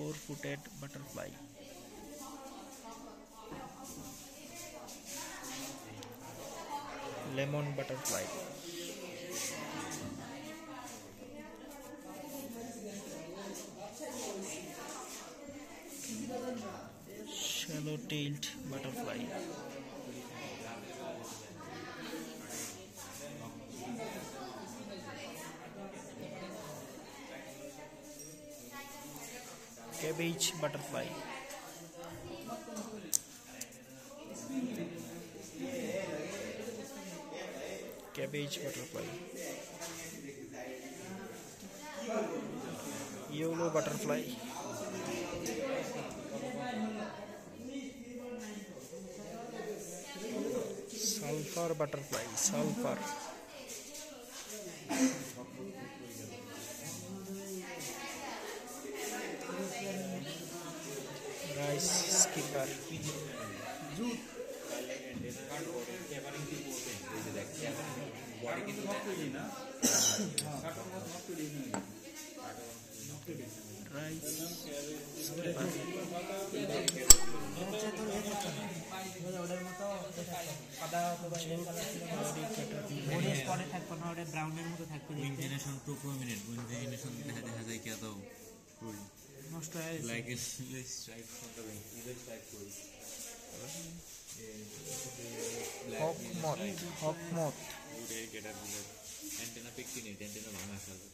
four-footed butterfly. Lemon butterfly. Shallow-tailed butterfly cabbage butterfly cabbage butterfly yellow butterfly sulphur butterfly sulphur rice skipper ব্রাউনের মতো থাকবে ইঞ্জিনেশন two prominent ইঞ্জিনেশন দেখা দেখা যায় কি তো নষ্ট হয়ে গেছে like strike from the wing even strike করি hawk moth hawk moth উড়ে গেটার গুলো অ্যান্টেনা পিকটি নেই অ্যান্টেনা ভাঙা ফেলবে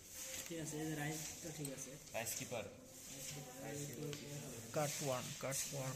ঠিক আছে এই রাইস তো ঠিক আছে rice keeper cut one cut one